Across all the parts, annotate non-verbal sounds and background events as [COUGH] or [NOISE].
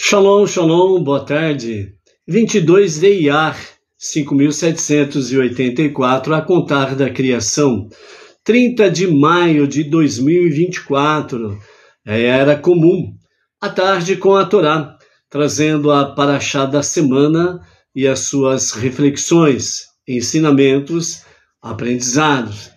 Shalom, shalom, boa tarde. 22 de Iyar, 5784, a contar da criação. 30 de maio de 2024, era comum. A tarde com a Torá, trazendo a paraxá da semana e as suas reflexões, ensinamentos, aprendizados,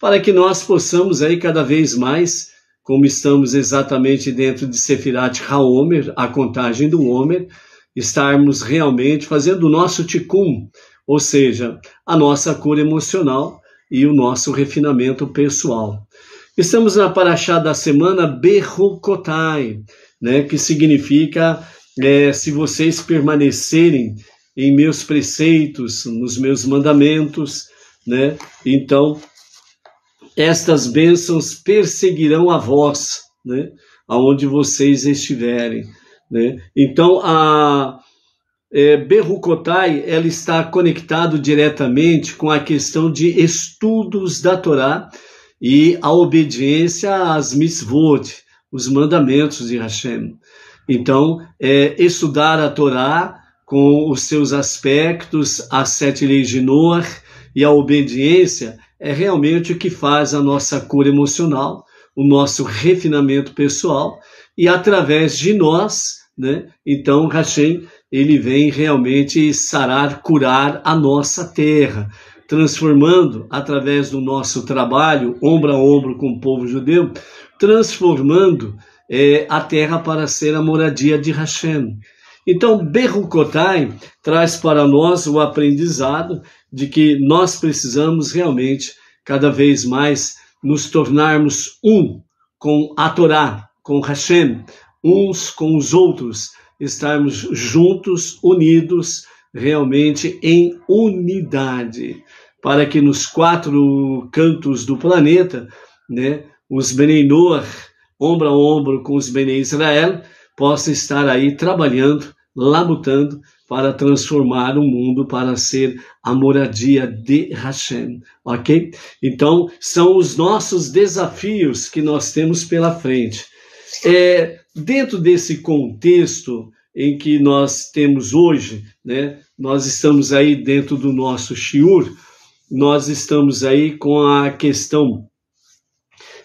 para que nós possamos aí cada vez mais como estamos exatamente dentro de Sefirat HaOmer, a contagem do Homer, estarmos realmente fazendo o nosso tikkun, ou seja, a nossa cura emocional e o nosso refinamento pessoal. Estamos na paraxá da semana Berukotai, né, que significa é, se vocês permanecerem em meus preceitos, nos meus mandamentos, né, então estas bênçãos perseguirão a vós, né? Aonde vocês estiverem, né? Então a é, Berrucotai, ela está conectado diretamente com a questão de estudos da Torá e a obediência às mitzvot, os mandamentos de Hashem. Então, é, estudar a Torá com os seus aspectos, as sete leis de Noah e a obediência é realmente o que faz a nossa cura emocional, o nosso refinamento pessoal e através de nós, né? Então Hashem ele vem realmente sarar, curar a nossa terra, transformando através do nosso trabalho, ombro a ombro com o povo judeu, transformando é, a terra para ser a moradia de Hashem. Então, Berrukotai traz para nós o aprendizado de que nós precisamos realmente, cada vez mais, nos tornarmos um com a Torá, com Hashem, uns com os outros, estarmos juntos, unidos, realmente em unidade, para que nos quatro cantos do planeta, né, os Benei Noah, ombro a ombro com os Benei Israel, possa estar aí trabalhando, labutando para transformar o mundo para ser a moradia de Hashem, ok? Então, são os nossos desafios que nós temos pela frente. É, dentro desse contexto em que nós temos hoje, né, nós estamos aí dentro do nosso shiur, nós estamos aí com a questão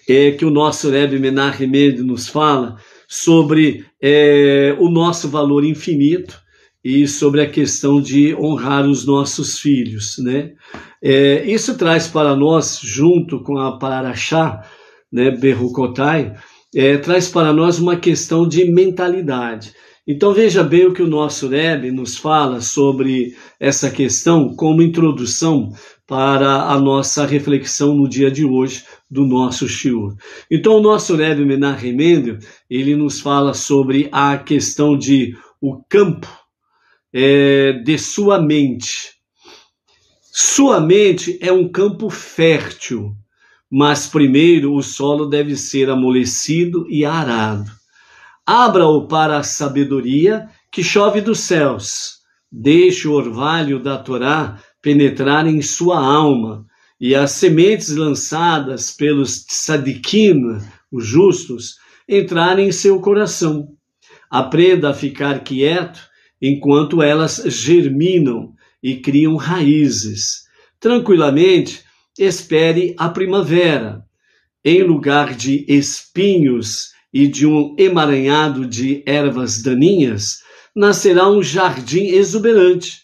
é, que o nosso Rebbe Menachem nos fala, sobre é, o nosso valor infinito e sobre a questão de honrar os nossos filhos, né? É, isso traz para nós, junto com a Parashá, né, Berrukotai, é, traz para nós uma questão de mentalidade. Então veja bem o que o nosso Rebbe nos fala sobre essa questão como introdução para a nossa reflexão no dia de hoje do nosso shiur. Então o nosso Rebbe Menachem Mendel, ele nos fala sobre a questão de o campo é, de sua mente. Sua mente é um campo fértil, mas primeiro o solo deve ser amolecido e arado. Abra-o para a sabedoria que chove dos céus. Deixe o orvalho da Torá penetrar em sua alma e as sementes lançadas pelos tzadikim, os justos, entrarem em seu coração. Aprenda a ficar quieto enquanto elas germinam e criam raízes. Tranquilamente, espere a primavera. Em lugar de espinhos e de um emaranhado de ervas daninhas, nascerá um jardim exuberante,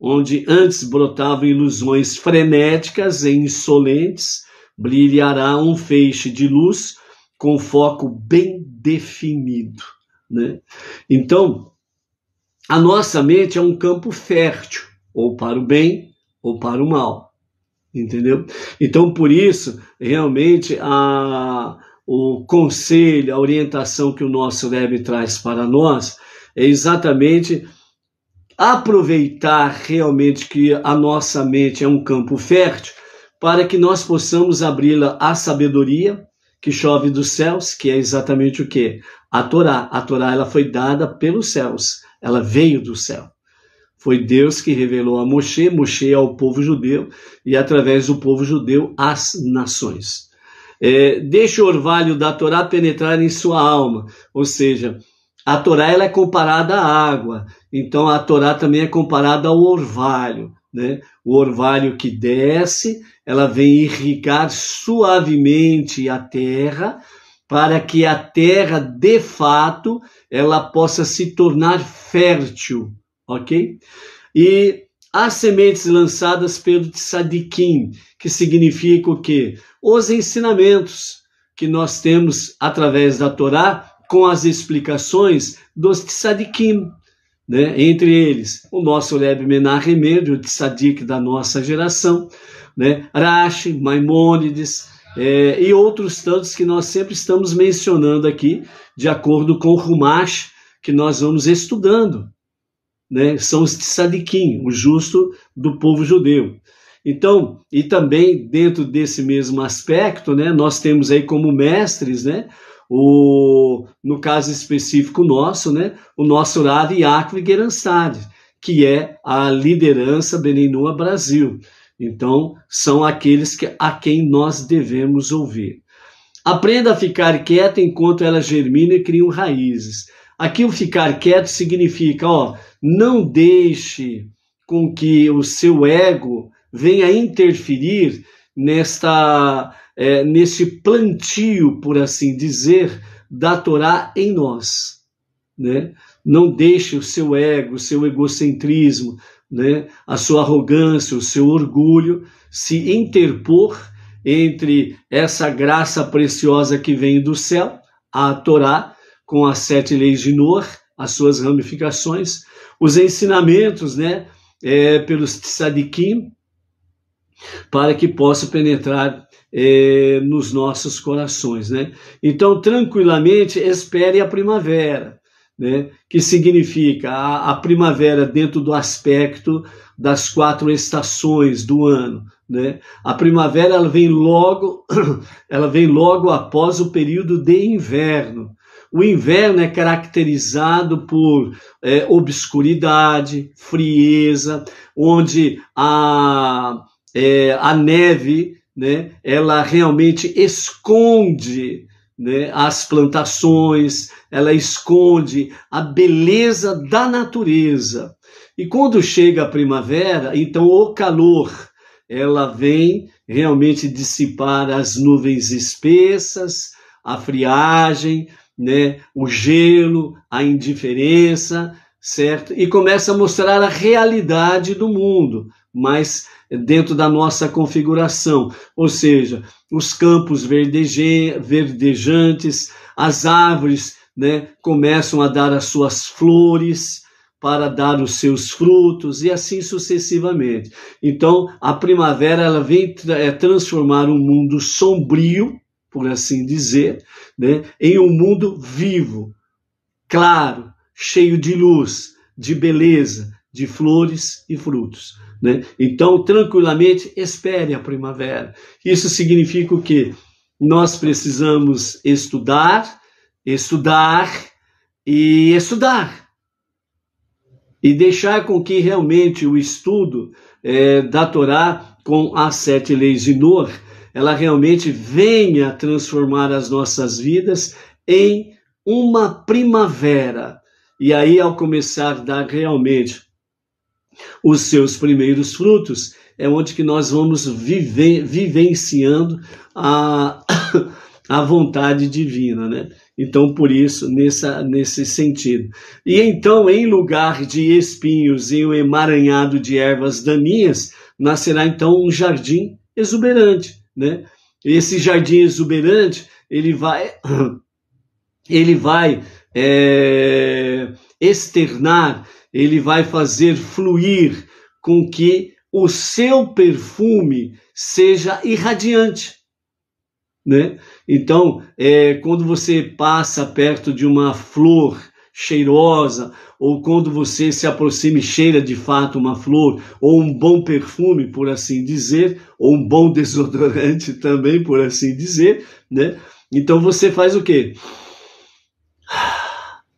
onde antes brotavam ilusões frenéticas e insolentes, brilhará um feixe de luz com foco bem definido. Né? Então, a nossa mente é um campo fértil, ou para o bem ou para o mal. Entendeu? Então, por isso, realmente, a, o conselho, a orientação que o nosso Rebbe traz para nós é exatamente aproveitar realmente que a nossa mente é um campo fértil para que nós possamos abri-la à sabedoria que chove dos céus, que é exatamente o que? A Torá. A Torá ela foi dada pelos céus, ela veio do céu. Foi Deus que revelou a Moshe, Moshe ao povo judeu e através do povo judeu às nações. É, deixe o orvalho da Torá penetrar em sua alma, ou seja, a Torá ela é comparada à água, então a Torá também é comparada ao orvalho. Né? O orvalho que desce, ela vem irrigar suavemente a terra, para que a terra, de fato, ela possa se tornar fértil, ok? E as sementes lançadas pelo tzadikim, que significa o quê? Os ensinamentos que nós temos através da Torá com as explicações dos tzadikim, né? entre eles o nosso Rebbe Menachem o tzadik da nossa geração, né? Rashi, Maimônides é, e outros tantos que nós sempre estamos mencionando aqui, de acordo com o Rumash que nós vamos estudando né, são os tzadikim, o justo do povo judeu. Então, e também dentro desse mesmo aspecto, né, nós temos aí como mestres, né, o, no caso específico nosso, né, o nosso Rav Yaakov Geranstad, que é a liderança Benenua Brasil. Então, são aqueles que, a quem nós devemos ouvir. Aprenda a ficar quieto enquanto ela germina e criam raízes. Aqui o ficar quieto significa, ó, não deixe com que o seu ego venha interferir nesta é, nesse plantio, por assim dizer, da Torá em nós, né? Não deixe o seu ego, o seu egocentrismo, né, a sua arrogância, o seu orgulho se interpor entre essa graça preciosa que vem do céu, a Torá, com as sete leis de Noor, as suas ramificações, os ensinamentos, né, é, pelos tzadikim, para que possa penetrar é, nos nossos corações, né? Então, tranquilamente, espere a primavera, né? Que significa a, a primavera dentro do aspecto das quatro estações do ano, né? A primavera ela vem logo, [CLEARS THROAT] ela vem logo após o período de inverno, o inverno é caracterizado por é, obscuridade, frieza, onde a, é, a neve né, ela realmente esconde né, as plantações, ela esconde a beleza da natureza. E quando chega a primavera, então o calor, ela vem realmente dissipar as nuvens espessas, a friagem, né, o gelo, a indiferença, certo? E começa a mostrar a realidade do mundo, mas dentro da nossa configuração, ou seja, os campos verdeje, verdejantes, as árvores, né, começam a dar as suas flores para dar os seus frutos e assim sucessivamente. Então, a primavera ela vem é, transformar um mundo sombrio por assim dizer, né, em um mundo vivo, claro, cheio de luz, de beleza, de flores e frutos. Né? Então, tranquilamente, espere a primavera. Isso significa o quê? Nós precisamos estudar, estudar e estudar. E deixar com que realmente o estudo é, da Torá com as sete leis de Noor ela realmente venha transformar as nossas vidas em uma primavera. E aí, ao começar a dar realmente os seus primeiros frutos, é onde que nós vamos vive, vivenciando a, [COUGHS] a vontade divina, né? Então, por isso, nessa, nesse sentido. E então, em lugar de espinhos e um emaranhado de ervas daninhas, nascerá então um jardim exuberante né? Esse jardim exuberante, ele vai, [COUGHS] ele vai é, externar, ele vai fazer fluir com que o seu perfume seja irradiante. Né? Então, é, quando você passa perto de uma flor cheirosa, ou quando você se aproxima e cheira de fato uma flor, ou um bom perfume, por assim dizer, ou um bom [LAUGHS] desodorante também, por assim dizer, né? Então você faz o quê?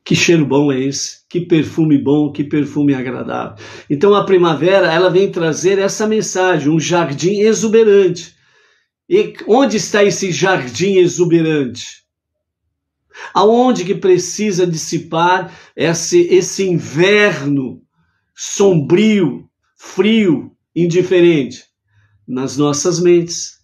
Que cheiro bom é esse? Que perfume bom, que perfume agradável. Então a primavera, ela vem trazer essa mensagem, um jardim exuberante. E onde está esse jardim exuberante? Aonde que precisa dissipar esse, esse inverno sombrio, frio, indiferente? Nas nossas mentes.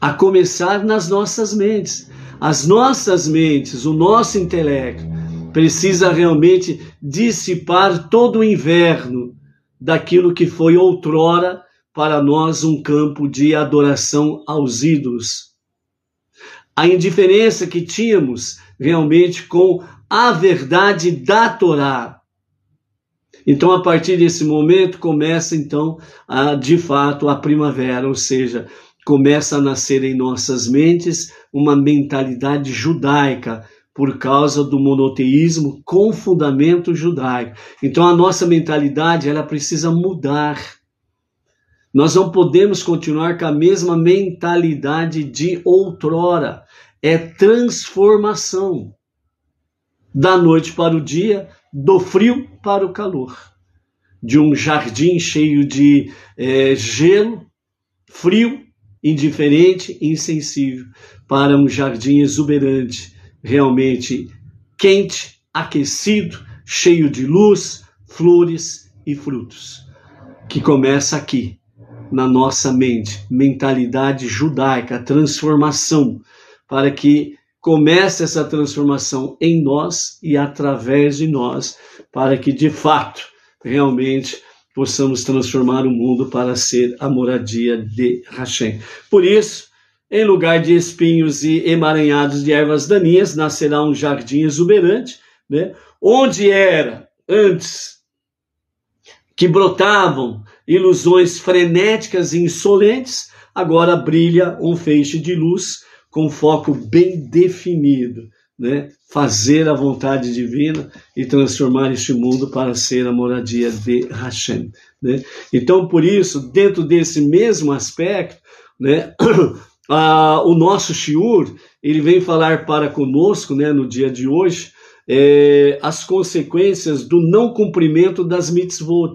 A começar nas nossas mentes. As nossas mentes, o nosso intelecto, precisa realmente dissipar todo o inverno daquilo que foi outrora para nós um campo de adoração aos ídolos. A indiferença que tínhamos realmente com a verdade da Torá. Então, a partir desse momento, começa então, a, de fato, a primavera, ou seja, começa a nascer em nossas mentes uma mentalidade judaica, por causa do monoteísmo com fundamento judaico. Então a nossa mentalidade ela precisa mudar. Nós não podemos continuar com a mesma mentalidade de outrora. É transformação da noite para o dia, do frio para o calor. De um jardim cheio de é, gelo, frio, indiferente, insensível, para um jardim exuberante, realmente quente, aquecido, cheio de luz, flores e frutos. Que começa aqui, na nossa mente, mentalidade judaica, transformação, para que comece essa transformação em nós e através de nós, para que de fato, realmente, possamos transformar o mundo para ser a moradia de Hashem. Por isso, em lugar de espinhos e emaranhados de ervas daninhas, nascerá um jardim exuberante, né? onde era antes que brotavam ilusões frenéticas e insolentes, agora brilha um feixe de luz com foco bem definido, né? fazer a vontade divina e transformar este mundo para ser a moradia de Hashem. Né? Então, por isso, dentro desse mesmo aspecto, né, [CLEARS THROAT] ah, o nosso Shiur, ele vem falar para conosco, né, no dia de hoje, é, as consequências do não cumprimento das mitzvot.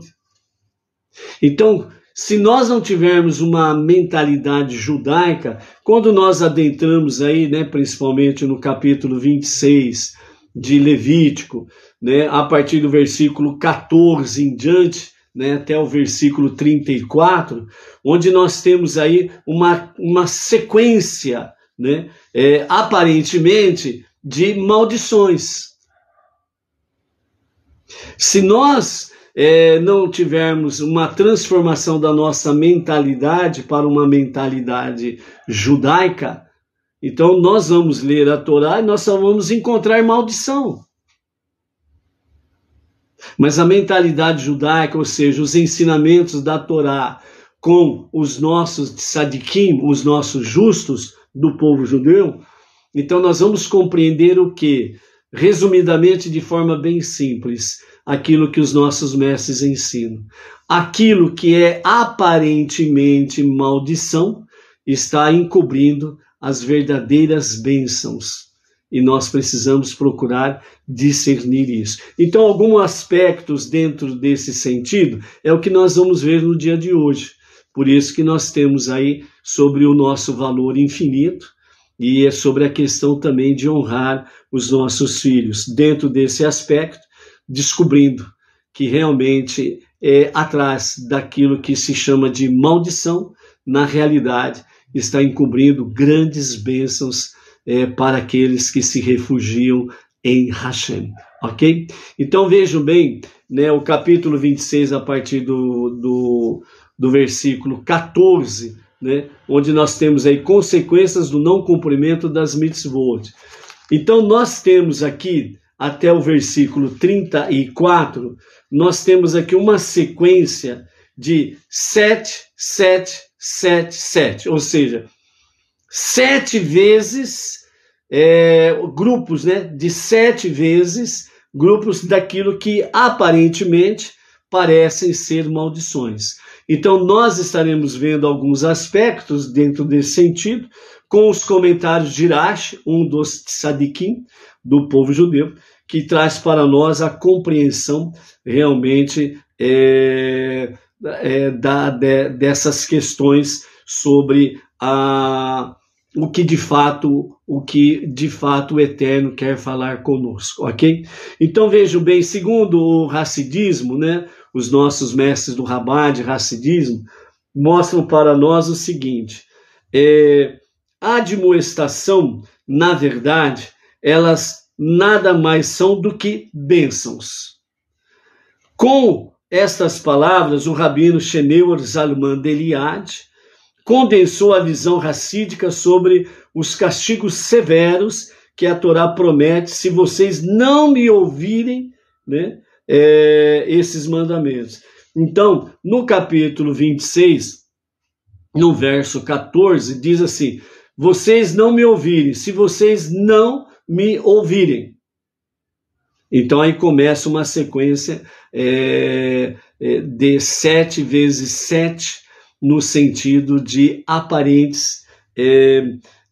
Então, se nós não tivermos uma mentalidade judaica, quando nós adentramos aí, né, principalmente no capítulo 26 de Levítico, né, a partir do versículo 14 em diante, né, até o versículo 34, onde nós temos aí uma, uma sequência, né, é, aparentemente, de maldições. Se nós é, não tivermos uma transformação da nossa mentalidade para uma mentalidade judaica, então nós vamos ler a Torá e nós só vamos encontrar maldição. Mas a mentalidade judaica, ou seja, os ensinamentos da Torá com os nossos tzadikim, os nossos justos do povo judeu, então nós vamos compreender o que? Resumidamente, de forma bem simples, aquilo que os nossos mestres ensinam. Aquilo que é aparentemente maldição está encobrindo as verdadeiras bênçãos e nós precisamos procurar discernir isso. Então, alguns aspectos dentro desse sentido é o que nós vamos ver no dia de hoje. Por isso que nós temos aí sobre o nosso valor infinito e é sobre a questão também de honrar os nossos filhos. Dentro desse aspecto, descobrindo que realmente é atrás daquilo que se chama de maldição, na realidade está encobrindo grandes bênçãos é, para aqueles que se refugiam em Hashem, ok? Então vejam bem, né, o capítulo 26, a partir do, do, do versículo 14, né, onde nós temos aí consequências do não cumprimento das mitzvot. Então nós temos aqui, até o versículo 34, nós temos aqui uma sequência de 7, 7, 7, 7, ou seja, sete vezes, é, grupos né, de sete vezes, grupos daquilo que aparentemente parecem ser maldições. Então, nós estaremos vendo alguns aspectos dentro desse sentido, com os comentários de Irash, um dos tzadikim do povo judeu, que traz para nós a compreensão realmente é, é, da, de, dessas questões sobre a, o que de fato o que de fato o eterno quer falar conosco, ok? Então vejam bem, segundo o racidismo, né, os nossos mestres do Rabá de racidismo mostram para nós o seguinte: é, a admoestação, na verdade, elas nada mais são do que bênçãos. Com estas palavras, o rabino Sheneur Zalman Deliad condensou a visão racídica sobre os castigos severos que a Torá promete se vocês não me ouvirem né, é, esses mandamentos. Então, no capítulo 26, no verso 14, diz assim: Vocês não me ouvirem, se vocês não me ouvirem. Então aí começa uma sequência é, é, de sete vezes sete, no sentido de aparentes é,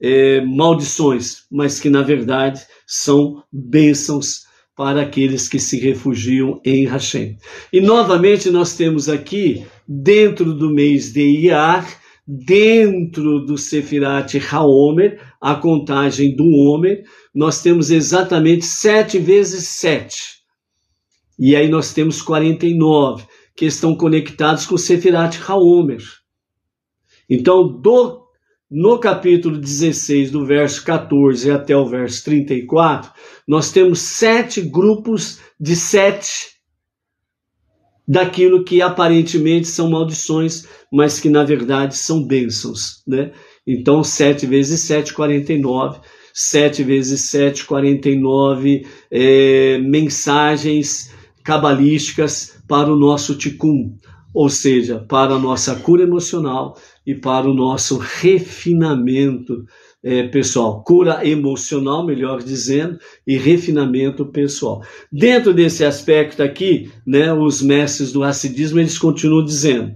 é, maldições, mas que na verdade são bênçãos para aqueles que se refugiam em Hashem. E novamente nós temos aqui, dentro do mês de Iyar, dentro do Sefirat Haomer, a contagem do Homer, nós temos exatamente 7 vezes 7. E aí nós temos 49, que estão conectados com Sefirat Haomer. Então, do, no capítulo 16, do verso 14 até o verso 34, nós temos sete grupos de sete daquilo que aparentemente são maldições, mas que na verdade são bênçãos, né? Então, 7 vezes 7, 49. 7 vezes 7, 49 é, mensagens cabalísticas para o nosso ticum, ou seja, para a nossa cura emocional e para o nosso refinamento é, pessoal, cura emocional, melhor dizendo, e refinamento pessoal. Dentro desse aspecto aqui, né, os mestres do racidismo eles continuam dizendo.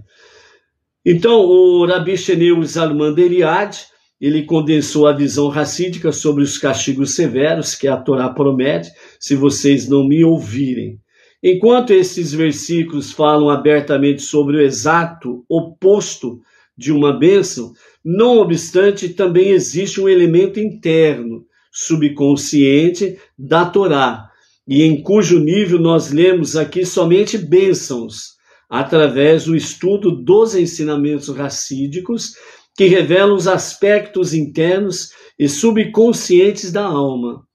Então, o Rabi Sheneu Zalman Deriad, ele condensou a visão racídica sobre os castigos severos que a Torá promete, se vocês não me ouvirem. Enquanto esses versículos falam abertamente sobre o exato oposto de uma bênção, não obstante, também existe um elemento interno, subconsciente da Torá, e em cujo nível nós lemos aqui somente bênçãos, através do estudo dos ensinamentos racídicos, que revelam os aspectos internos e subconscientes da alma.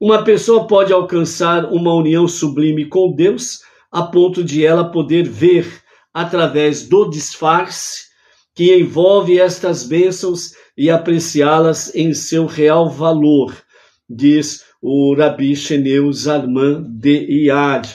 Uma pessoa pode alcançar uma união sublime com Deus a ponto de ela poder ver, através do disfarce, que envolve estas bênçãos e apreciá-las em seu real valor, diz o Rabi Sheneu Zalman de Iad,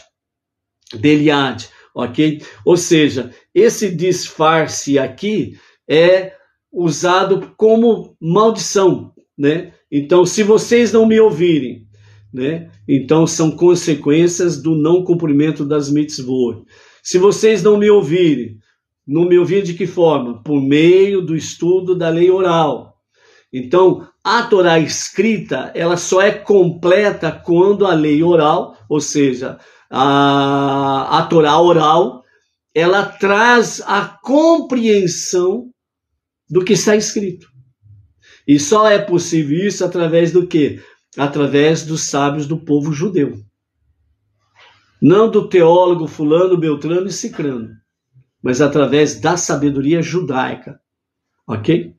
Deliad, ok? Ou seja, esse disfarce aqui é usado como maldição, né? Então, se vocês não me ouvirem, né? Então são consequências do não cumprimento das mitzvot. Se vocês não me ouvirem, não me ouvir de que forma? Por meio do estudo da lei oral. Então, a Torá escrita, ela só é completa quando a lei oral, ou seja, a, a Torá oral, ela traz a compreensão do que está escrito. E só é possível isso através do quê? Através dos sábios do povo judeu. Não do teólogo fulano, beltrano e cicrano mas através da sabedoria judaica. Ok?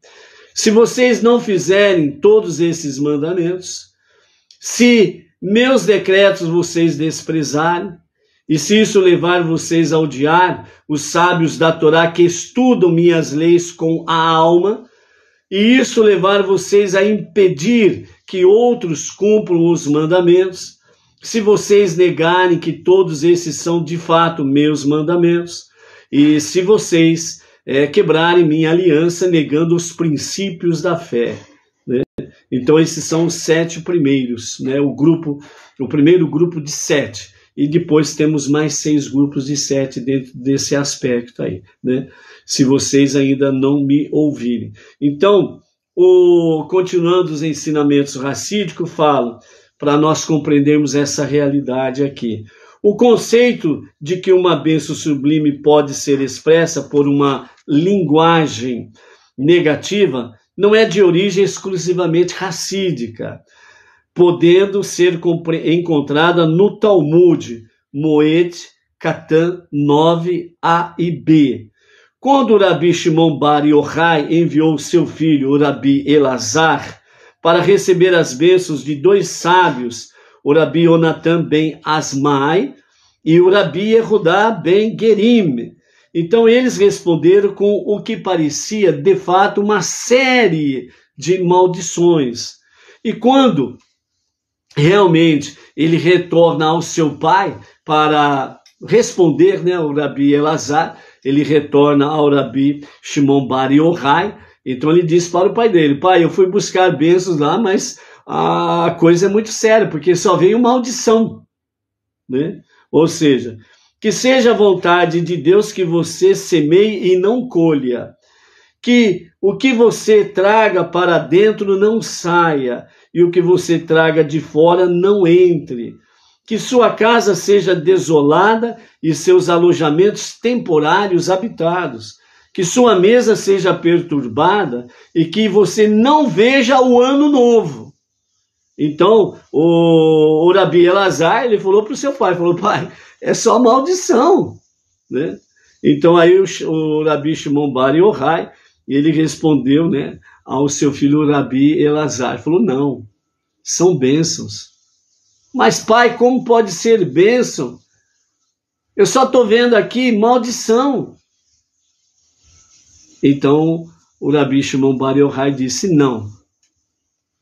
Se vocês não fizerem todos esses mandamentos, se meus decretos vocês desprezarem, e se isso levar vocês a odiar os sábios da Torá que estudam minhas leis com a alma, e isso levar vocês a impedir que outros cumpram os mandamentos, se vocês negarem que todos esses são de fato meus mandamentos, e se vocês é, quebrarem minha aliança negando os princípios da fé. Né? Então esses são os sete primeiros, né? o grupo, o primeiro grupo de sete. E depois temos mais seis grupos de sete dentro desse aspecto aí, né? Se vocês ainda não me ouvirem. Então, o, continuando os ensinamentos racídicos, falo para nós compreendermos essa realidade aqui. O conceito de que uma bênção sublime pode ser expressa por uma linguagem negativa não é de origem exclusivamente racídica, podendo ser encontrada no Talmud, Moed, Catan 9a e b. Quando o Rabi Shimon Bar Yochai enviou seu filho, o Rabi Elazar, para receber as bênçãos de dois sábios, o Rabi Onatan ben Asmai e o Rabi Erudá ben Gerim, então eles responderam com o que parecia de fato uma série de maldições. E quando realmente ele retorna ao seu pai para responder, né, o Rabi Elazar, ele retorna ao Rabi Shimon Bar Yochai, então ele diz para o pai dele, pai, eu fui buscar bênçãos lá, mas a coisa é muito séria, porque só veio maldição, né? Ou seja, que seja a vontade de Deus que você semeie e não colha. Que o que você traga para dentro não saia e o que você traga de fora não entre. Que sua casa seja desolada e seus alojamentos temporários habitados. Que sua mesa seja perturbada e que você não veja o ano novo. Então, o, o Rabi Elazar, ele falou para o seu pai, falou, pai, é só maldição, né? Então aí o, o Rabi Shimon Bar Yochai, ele respondeu, né, ao seu filho Rabi Elazar, falou, não, são bênçãos. Mas pai, como pode ser bênção? Eu só estou vendo aqui maldição. Então o Rabi Shimon Bar Yochai disse, não,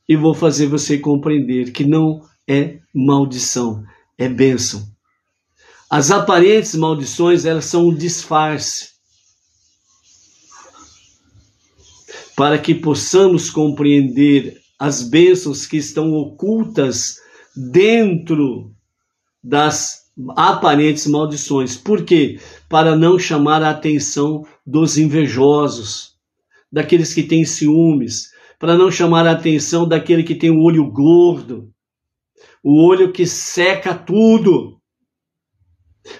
e vou fazer você compreender que não é maldição, é bênção. As aparentes maldições, elas são um disfarce para que possamos compreender as bênçãos que estão ocultas dentro das aparentes maldições. Por quê? Para não chamar a atenção dos invejosos, daqueles que têm ciúmes, para não chamar a atenção daquele que tem o olho gordo, o olho que seca tudo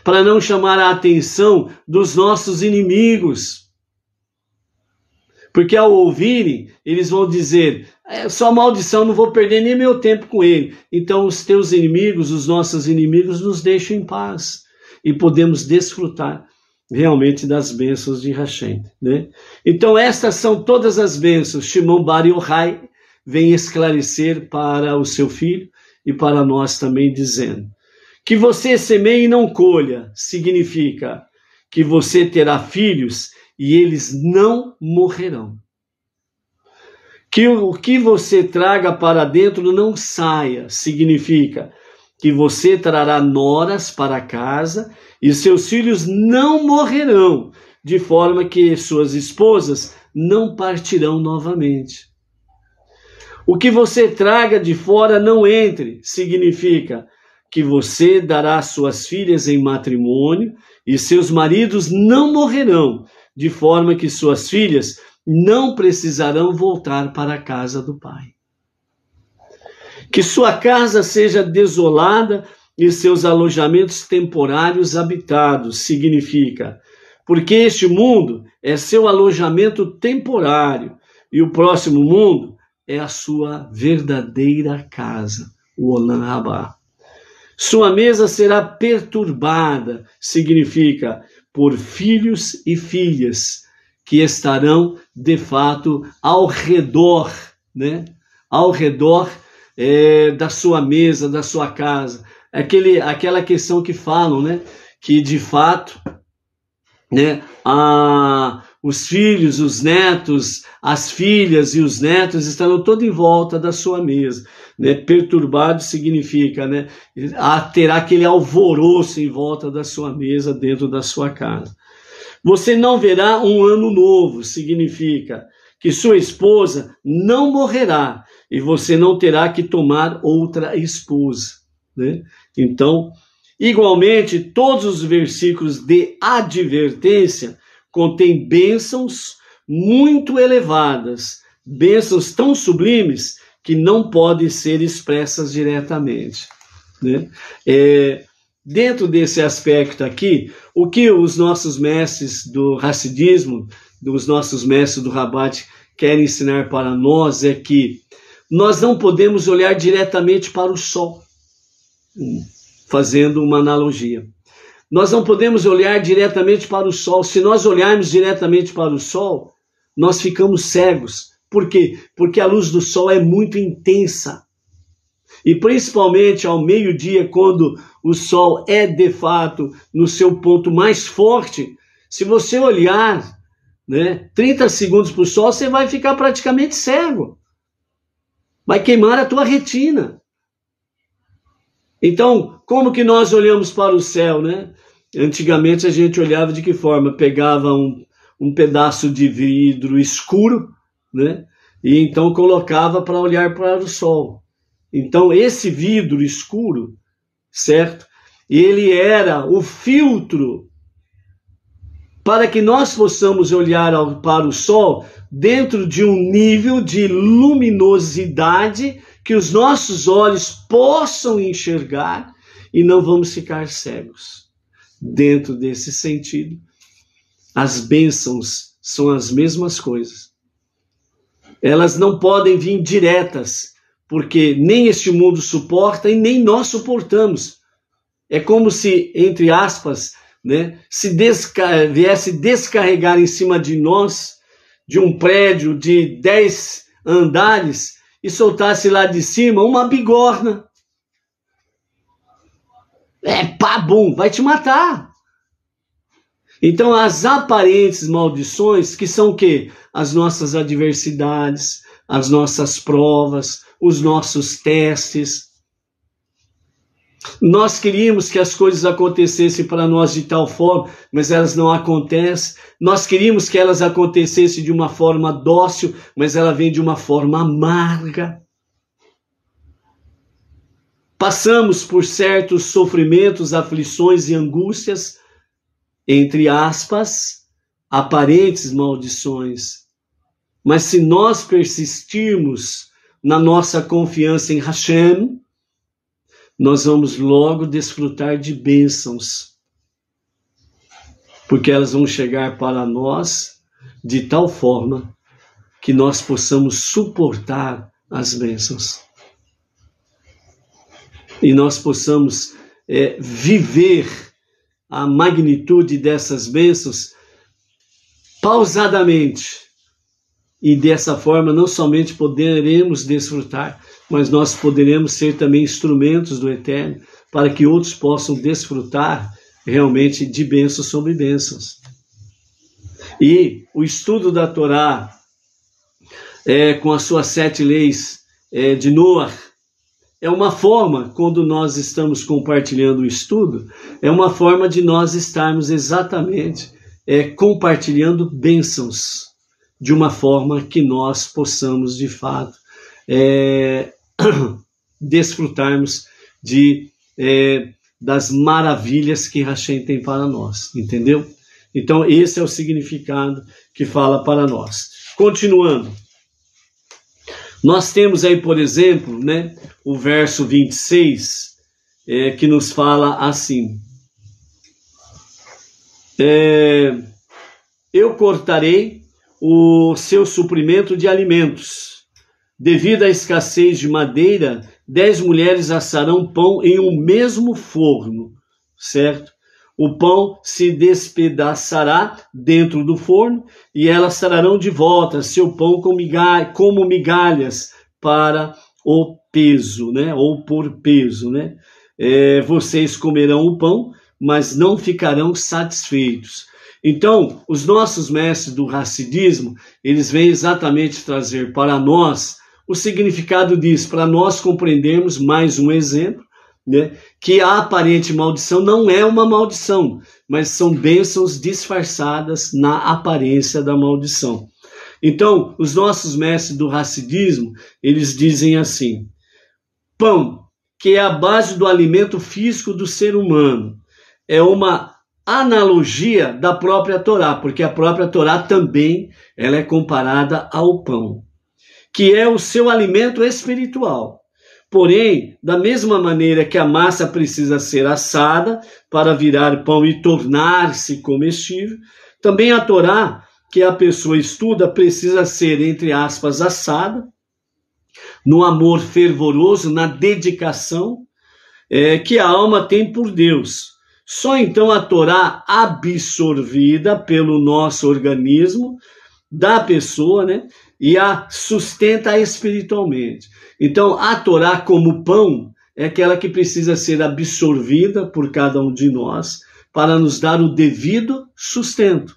para não chamar a atenção dos nossos inimigos. Porque ao ouvirem, eles vão dizer: é só maldição, não vou perder nem meu tempo com ele. Então, os teus inimigos, os nossos inimigos, nos deixam em paz e podemos desfrutar realmente das bênçãos de Hashem. Né? Então, estas são todas as bênçãos. Shimon Bar Yochai vem esclarecer para o seu filho e para nós também, dizendo: que você semeie e não colha significa que você terá filhos e eles não morrerão. Que o que você traga para dentro não saia significa que você trará noras para casa e seus filhos não morrerão, de forma que suas esposas não partirão novamente. O que você traga de fora não entre, significa que você dará suas filhas em matrimônio e seus maridos não morrerão, de forma que suas filhas não precisarão voltar para a casa do pai. Que sua casa seja desolada e seus alojamentos temporários habitados, significa, porque este mundo é seu alojamento temporário e o próximo mundo é a sua verdadeira casa, o Olam Rabá. Sua mesa será perturbada, significa por filhos e filhas que estarão de fato ao redor, né? Ao redor é, da sua mesa, da sua casa. Aquele, aquela questão que falam, né? Que de fato, né? A, os filhos, os netos, as filhas e os netos estarão todos em volta da sua mesa. Né? Perturbado significa né? terá aquele alvoroço em volta da sua mesa, dentro da sua casa. Você não verá um ano novo, significa que sua esposa não morrerá e você não terá que tomar outra esposa. Né? Então, igualmente, todos os versículos de advertência contêm bênçãos muito elevadas, bênçãos tão sublimes que não podem ser expressas diretamente. Né? É, dentro desse aspecto aqui, o que os nossos mestres do racidismo, dos nossos mestres do Rabat, quer ensinar para nós é que nós não podemos olhar diretamente para o sol, fazendo uma analogia. Nós não podemos olhar diretamente para o sol. Se nós olharmos diretamente para o sol, nós ficamos cegos. Por quê? Porque a luz do sol é muito intensa. E principalmente ao meio-dia, quando o sol é de fato no seu ponto mais forte, se você olhar né, 30 segundos para o sol, você vai ficar praticamente cego. Vai queimar a tua retina. Então, como que nós olhamos para o céu, né? Antigamente a gente olhava de que forma? Pegava um, um pedaço de vidro escuro, né? E então colocava para olhar para o sol. Então, esse vidro escuro, certo? Ele era o filtro para que nós possamos olhar para o sol dentro de um nível de luminosidade que os nossos olhos possam enxergar e não vamos ficar cegos. Dentro desse sentido, as bênçãos são as mesmas coisas. Elas não podem vir diretas, porque nem este mundo suporta e nem nós suportamos. É como se, entre aspas, né, se desca viesse descarregar em cima de nós, de um prédio de 10 andares, e soltasse lá de cima uma bigorna. É pá, vai te matar. Então, as aparentes maldições, que são o quê? As nossas adversidades, as nossas provas, os nossos testes. Nós queríamos que as coisas acontecessem para nós de tal forma, mas elas não acontecem. Nós queríamos que elas acontecessem de uma forma dócil, mas ela vem de uma forma amarga. Passamos por certos sofrimentos, aflições e angústias, entre aspas, aparentes maldições. Mas se nós persistirmos na nossa confiança em Hashem, nós vamos logo desfrutar de bênçãos, porque elas vão chegar para nós de tal forma que nós possamos suportar as bênçãos e nós possamos é, viver a magnitude dessas bênçãos pausadamente. E dessa forma, não somente poderemos desfrutar, mas nós poderemos ser também instrumentos do Eterno para que outros possam desfrutar realmente de bênçãos sobre bênçãos. E o estudo da Torá, é, com as suas sete leis é, de Noah, é uma forma, quando nós estamos compartilhando o estudo, é uma forma de nós estarmos exatamente é, compartilhando bênçãos de uma forma que nós possamos, de fato, é, [COUGHS] desfrutarmos de, é, das maravilhas que Hashem tem para nós, entendeu? Então, esse é o significado que fala para nós. Continuando. Nós temos aí, por exemplo, né, o verso 26, é, que nos fala assim: é, Eu cortarei o seu suprimento de alimentos. Devido à escassez de madeira, dez mulheres assarão pão em um mesmo forno, certo? O pão se despedaçará dentro do forno e elas trarão de volta seu pão como migalhas para o peso, né? Ou por peso, né? É, vocês comerão o pão, mas não ficarão satisfeitos. Então, os nossos mestres do racidismo, eles vêm exatamente trazer para nós o significado disso, para nós compreendermos mais um exemplo né, que a aparente maldição não é uma maldição, mas são bênçãos disfarçadas na aparência da maldição. Então, os nossos mestres do racidismo, eles dizem assim: pão, que é a base do alimento físico do ser humano, é uma analogia da própria Torá, porque a própria Torá também ela é comparada ao pão, que é o seu alimento espiritual. Porém, da mesma maneira que a massa precisa ser assada para virar pão e tornar-se comestível, também a Torá que a pessoa estuda precisa ser, entre aspas, assada, no amor fervoroso, na dedicação é, que a alma tem por Deus. Só então a Torá absorvida pelo nosso organismo da pessoa, né? E a sustenta espiritualmente. Então, a Torá como pão é aquela que precisa ser absorvida por cada um de nós para nos dar o devido sustento.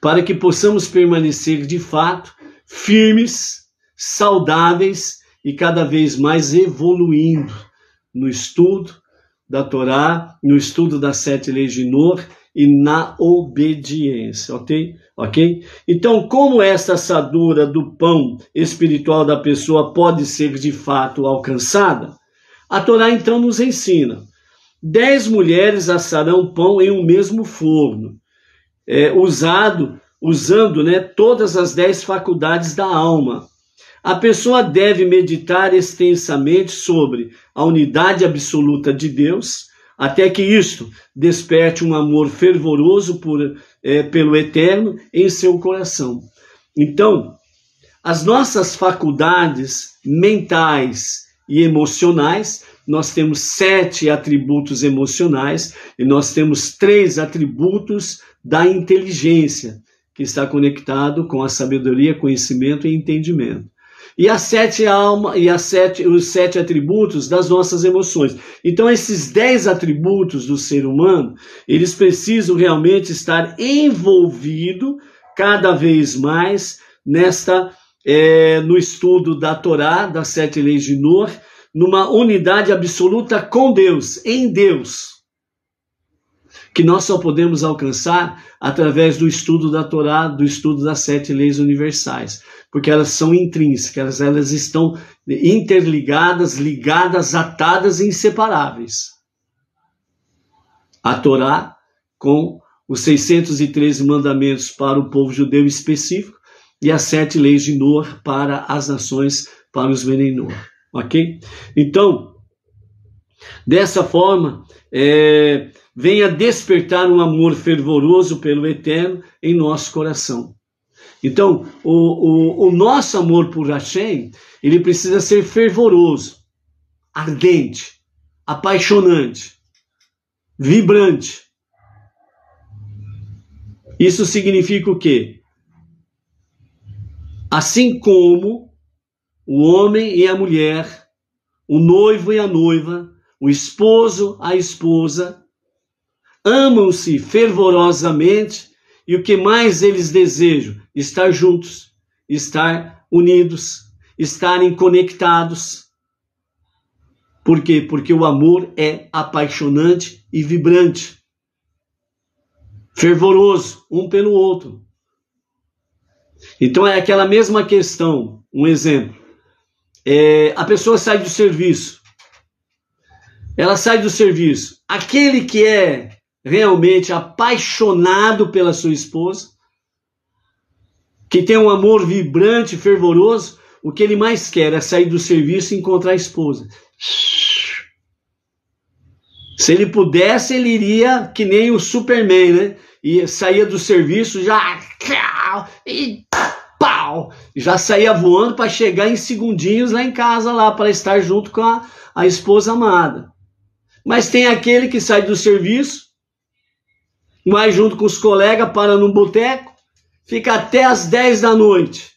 Para que possamos permanecer de fato firmes, saudáveis e cada vez mais evoluindo no estudo da Torá, no estudo das sete leis de Nor e na obediência, ok? Ok? Então, como esta assadura do pão espiritual da pessoa pode ser de fato alcançada? A Torá então nos ensina: dez mulheres assarão pão em um mesmo forno, é, usado, usando né, todas as dez faculdades da alma. A pessoa deve meditar extensamente sobre a unidade absoluta de Deus, até que isto desperte um amor fervoroso por, é, pelo eterno em seu coração. Então, as nossas faculdades mentais e emocionais, nós temos sete atributos emocionais e nós temos três atributos da inteligência, que está conectado com a sabedoria, conhecimento e entendimento e as sete alma e as sete, os sete atributos das nossas emoções. Então, esses dez atributos do ser humano, eles precisam realmente estar envolvido cada vez mais nesta é, no estudo da Torá, das sete leis de Noor, numa unidade absoluta com Deus, em Deus que nós só podemos alcançar através do estudo da Torá, do estudo das sete leis universais, porque elas são intrínsecas, elas estão interligadas, ligadas, atadas e inseparáveis. A Torá com os 613 mandamentos para o povo judeu específico e as sete leis de Noah para as nações, para os Menenor. Ok? Então, dessa forma, é, venha despertar um amor fervoroso pelo eterno em nosso coração. Então, o, o, o nosso amor por Hashem, ele precisa ser fervoroso, ardente, apaixonante, vibrante. Isso significa o quê? Assim como o homem e a mulher, o noivo e a noiva, o esposo, a esposa, amam-se fervorosamente e o que mais eles desejam? Estar juntos, estar unidos, estarem conectados. Por quê? Porque o amor é apaixonante e vibrante, fervoroso um pelo outro. Então é aquela mesma questão. Um exemplo: é, a pessoa sai do serviço, ela sai do serviço. Aquele que é realmente apaixonado pela sua esposa, que tem um amor vibrante, fervoroso, o que ele mais quer é sair do serviço e encontrar a esposa. Se ele pudesse, ele iria que nem o Superman, né? E saía do serviço já e pau, já saía voando para chegar em segundinhos lá em casa lá para estar junto com a, a esposa amada. Mas tem aquele que sai do serviço, vai junto com os colegas, para num boteco, fica até as 10 da noite.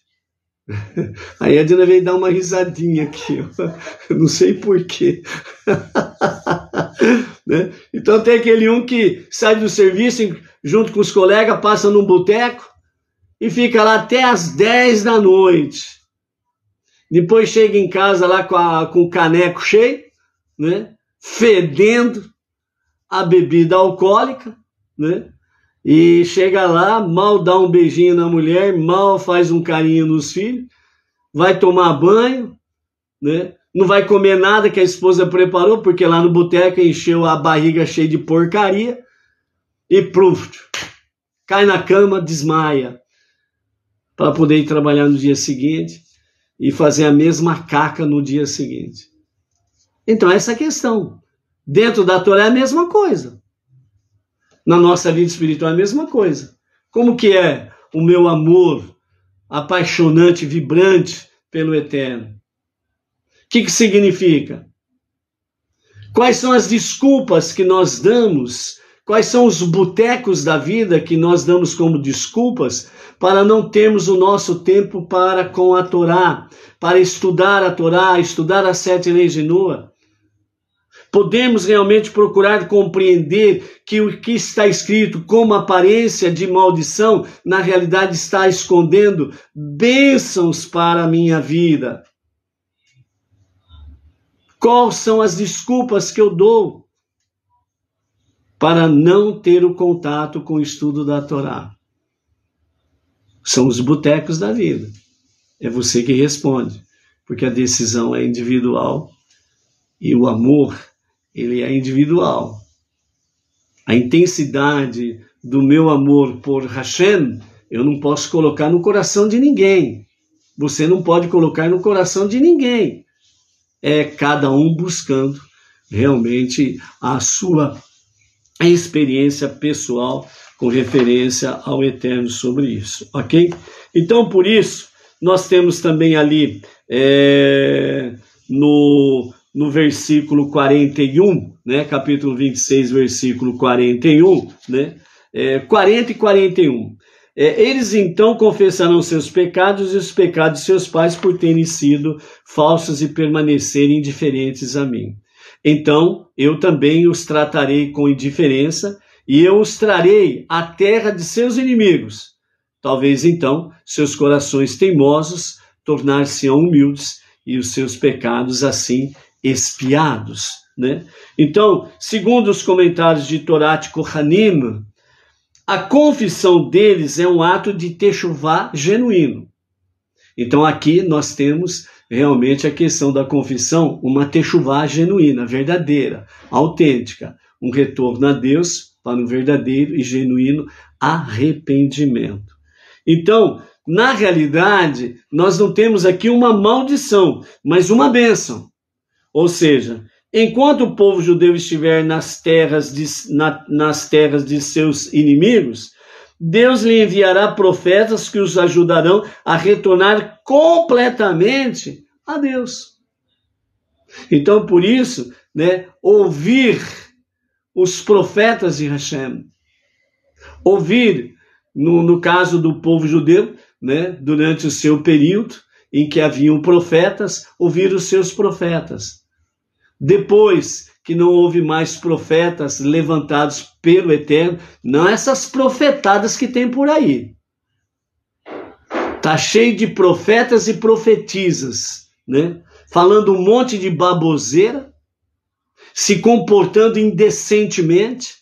[LAUGHS] Aí a Dina veio dar uma risadinha aqui, ó. [LAUGHS] não sei porquê. [LAUGHS] né? Então tem aquele um que sai do serviço junto com os colegas, passa num boteco e fica lá até as 10 da noite. Depois chega em casa lá com, a, com o caneco cheio, né? fedendo a bebida alcoólica, né? E chega lá, mal dá um beijinho na mulher, mal faz um carinho nos filhos, vai tomar banho, né? Não vai comer nada que a esposa preparou, porque lá no boteco encheu a barriga cheia de porcaria e pronto, cai na cama, desmaia, para poder ir trabalhar no dia seguinte e fazer a mesma caca no dia seguinte. Então, essa é questão. Dentro da Torá é a mesma coisa. Na nossa vida espiritual é a mesma coisa. Como que é o meu amor apaixonante, vibrante pelo eterno? O que, que significa? Quais são as desculpas que nós damos? Quais são os botecos da vida que nós damos como desculpas para não termos o nosso tempo para com a Torá, para estudar a Torá, estudar as sete leis de Noa? Podemos realmente procurar compreender que o que está escrito como aparência de maldição, na realidade está escondendo bênçãos para a minha vida. Quais são as desculpas que eu dou para não ter o contato com o estudo da Torá? São os botecos da vida. É você que responde, porque a decisão é individual e o amor ele é individual. A intensidade do meu amor por Hashem, eu não posso colocar no coração de ninguém. Você não pode colocar no coração de ninguém. É cada um buscando realmente a sua experiência pessoal com referência ao eterno sobre isso, ok? Então, por isso, nós temos também ali é, no no versículo 41, né, capítulo 26, versículo 41, né, é, 40 e 41. É, eles então confessarão seus pecados e os pecados de seus pais por terem sido falsos e permanecerem indiferentes a mim. Então eu também os tratarei com indiferença e eu os trarei à terra de seus inimigos. Talvez então seus corações teimosos tornar-se-ão humildes e os seus pecados assim espiados. Né? Então, segundo os comentários de Torat Kohanim, a confissão deles é um ato de techuvá genuíno. Então aqui nós temos realmente a questão da confissão, uma techuvá genuína, verdadeira, autêntica, um retorno a Deus para um verdadeiro e genuíno arrependimento. Então, na realidade, nós não temos aqui uma maldição, mas uma bênção. Ou seja, enquanto o povo judeu estiver nas terras de, na, nas terras de seus inimigos, Deus lhe enviará profetas que os ajudarão a retornar completamente a Deus. Então, por isso, né, ouvir os profetas de Hashem, ouvir, no, no caso do povo judeu, né, durante o seu período em que haviam profetas, ouvir os seus profetas. Depois que não houve mais profetas levantados pelo Eterno, não essas profetadas que tem por aí. Tá cheio de profetas e profetisas, né? Falando um monte de baboseira, se comportando indecentemente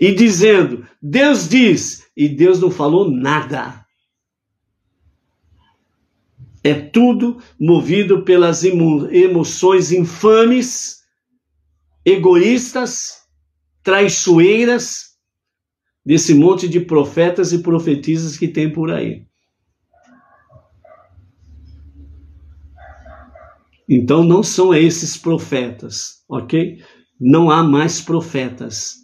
e dizendo: Deus diz, e Deus não falou nada. É tudo movido pelas emoções infames, egoístas, traiçoeiras desse monte de profetas e profetisas que tem por aí. Então não são esses profetas, ok? Não há mais profetas.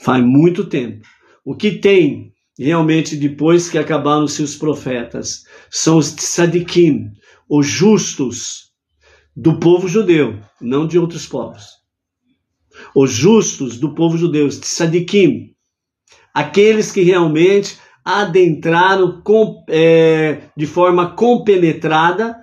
Faz muito tempo. O que tem realmente depois que acabaram-se os profetas, são os tzadikim, os justos do povo judeu, não de outros povos. Os justos do povo judeu, os tzadikim, aqueles que realmente adentraram com, é, de forma compenetrada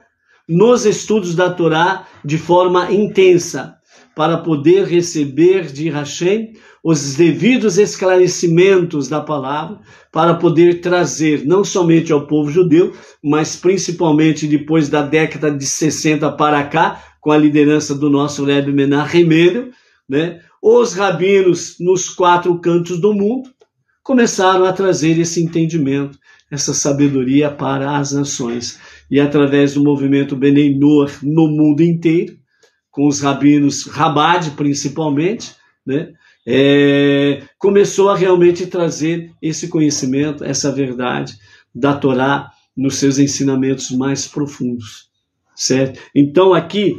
nos estudos da Torá de forma intensa, para poder receber de Hashem os devidos esclarecimentos da palavra, para poder trazer não somente ao povo judeu, mas principalmente depois da década de 60 para cá, com a liderança do nosso Rebbe Menachem Mendel, né, os rabinos nos quatro cantos do mundo começaram a trazer esse entendimento, essa sabedoria para as nações. E através do movimento Benei no mundo inteiro, com os rabinos Rabad principalmente, né? É, começou a realmente trazer esse conhecimento, essa verdade da Torá nos seus ensinamentos mais profundos, certo? Então aqui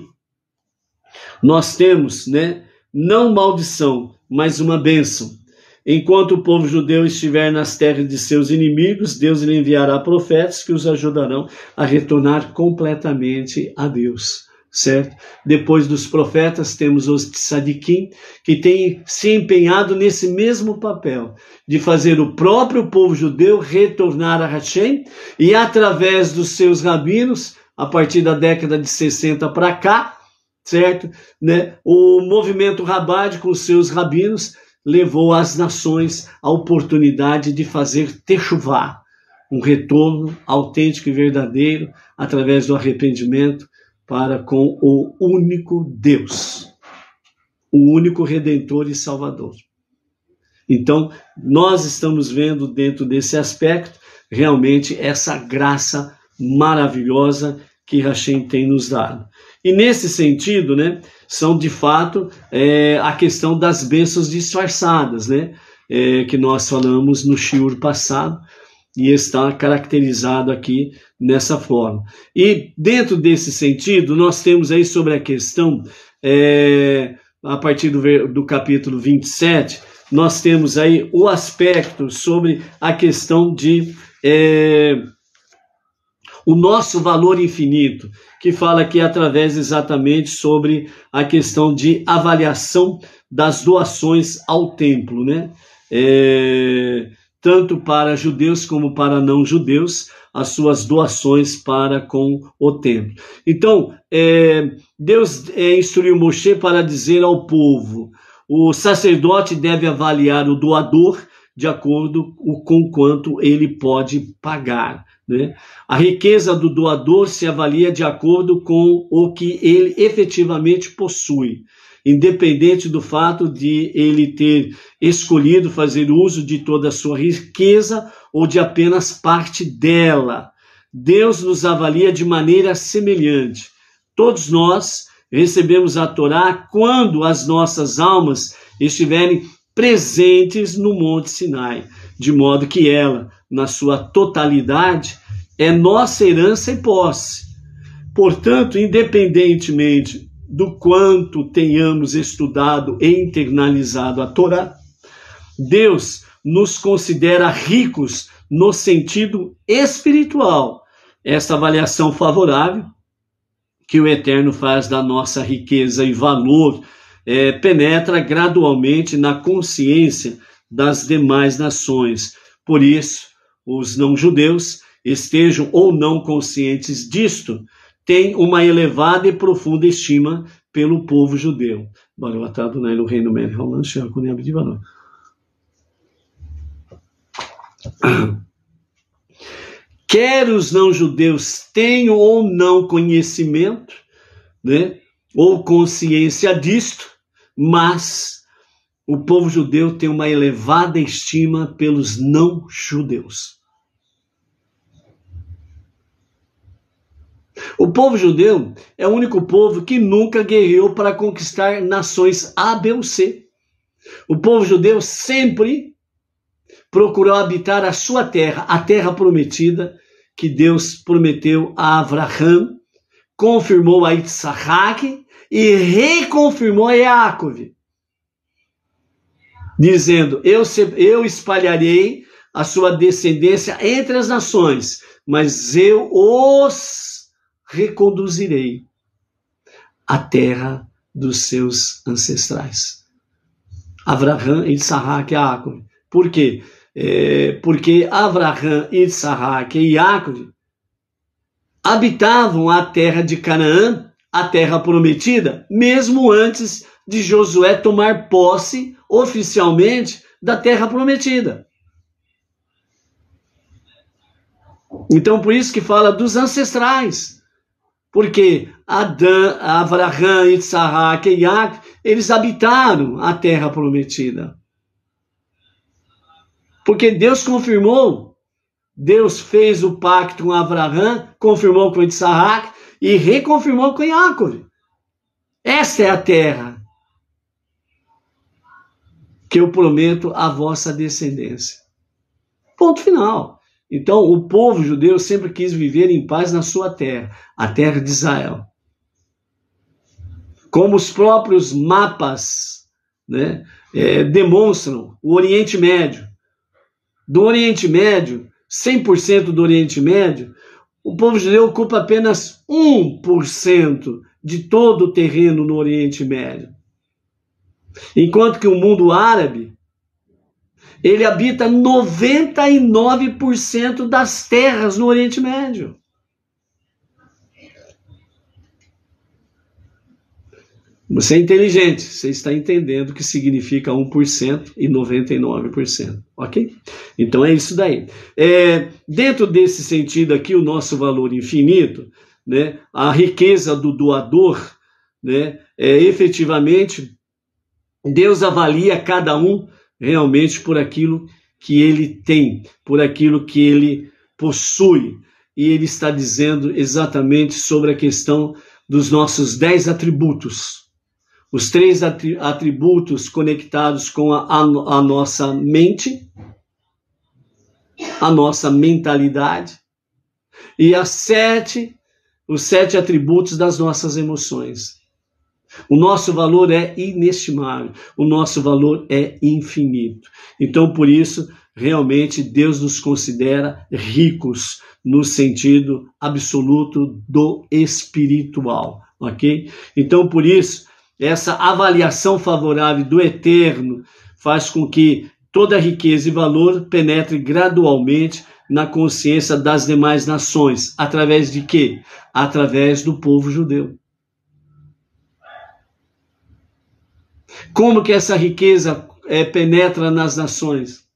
nós temos, né, não maldição, mas uma bênção. Enquanto o povo judeu estiver nas terras de seus inimigos, Deus lhe enviará profetas que os ajudarão a retornar completamente a Deus certo? Depois dos profetas temos os tzadikim, que têm se empenhado nesse mesmo papel, de fazer o próprio povo judeu retornar a Hashem, e através dos seus rabinos, a partir da década de 60 para cá, certo? Né? O movimento Rabad com seus rabinos levou as nações a oportunidade de fazer techuvá, um retorno autêntico e verdadeiro através do arrependimento para com o único Deus, o único Redentor e Salvador. Então, nós estamos vendo dentro desse aspecto realmente essa graça maravilhosa que Hashem tem nos dado. E nesse sentido, né, são de fato é, a questão das bênçãos disfarçadas, né, é, que nós falamos no shiur passado, e está caracterizado aqui nessa forma. E dentro desse sentido, nós temos aí sobre a questão, é, a partir do, do capítulo 27, nós temos aí o aspecto sobre a questão de é, o nosso valor infinito, que fala aqui através exatamente sobre a questão de avaliação das doações ao templo, né? É, tanto para judeus como para não judeus, as suas doações para com o templo. Então, é, Deus é, instruiu Moshe para dizer ao povo: o sacerdote deve avaliar o doador de acordo com quanto ele pode pagar. Né? A riqueza do doador se avalia de acordo com o que ele efetivamente possui independente do fato de ele ter escolhido fazer uso de toda a sua riqueza ou de apenas parte dela. Deus nos avalia de maneira semelhante. Todos nós recebemos a Torá quando as nossas almas estiverem presentes no Monte Sinai, de modo que ela, na sua totalidade, é nossa herança e posse. Portanto, independentemente do quanto tenhamos estudado e internalizado a Torá, Deus nos considera ricos no sentido espiritual. Essa avaliação favorável que o Eterno faz da nossa riqueza e valor é, penetra gradualmente na consciência das demais nações. Por isso, os não-judeus, estejam ou não conscientes disto, tem uma elevada e profunda estima pelo povo judeu. Reino Quer os não-judeus tenham ou não conhecimento, né, ou consciência disto, mas o povo judeu tem uma elevada estima pelos não-judeus. O povo judeu é o único povo que nunca guerreou para conquistar nações A, B ou C. O povo judeu sempre procurou habitar a sua terra, a terra prometida que Deus prometeu a Abraão, confirmou a Isaac e reconfirmou a Yaakov, dizendo: eu, eu espalharei a sua descendência entre as nações, mas eu os reconduzirei à terra dos seus ancestrais. Avraham, Isaac e Jacob. Por quê? É, porque Avraham, Isaac e Jacob habitavam a terra de Canaã, a terra prometida, mesmo antes de Josué tomar posse oficialmente da terra prometida. Então, por isso que fala dos ancestrais. Porque Adão, Abraham, Isaac e Jacob, eles habitaram a terra prometida. Porque Deus confirmou, Deus fez o pacto com Abraão, confirmou com Isaac e reconfirmou com Jacob. Esta é a terra que eu prometo à vossa descendência. Ponto final. Então, o povo judeu sempre quis viver em paz na sua terra, a terra de Israel. Como os próprios mapas né, é, demonstram o Oriente Médio. Do Oriente Médio, 100% do Oriente Médio, o povo judeu ocupa apenas 1% de todo o terreno no Oriente Médio. Enquanto que o mundo árabe, ele habita 99% das terras no Oriente Médio. Você é inteligente, você está entendendo o que significa 1% e 99%, ok? Então é isso daí. É, dentro desse sentido aqui, o nosso valor infinito, né, a riqueza do doador, né, é, efetivamente, Deus avalia cada um realmente por aquilo que ele tem, por aquilo que ele possui. E ele está dizendo exatamente sobre a questão dos nossos dez atributos os três atributos conectados com a, a, a nossa mente, a nossa mentalidade, e as sete, os sete atributos das nossas emoções. O nosso valor é inestimável, o nosso valor é infinito. Então, por isso, realmente Deus nos considera ricos no sentido absoluto do espiritual, ok? Então, por isso, essa avaliação favorável do eterno faz com que toda riqueza e valor penetre gradualmente na consciência das demais nações. Através de quê? Através do povo judeu. Como que essa riqueza é, penetra nas nações?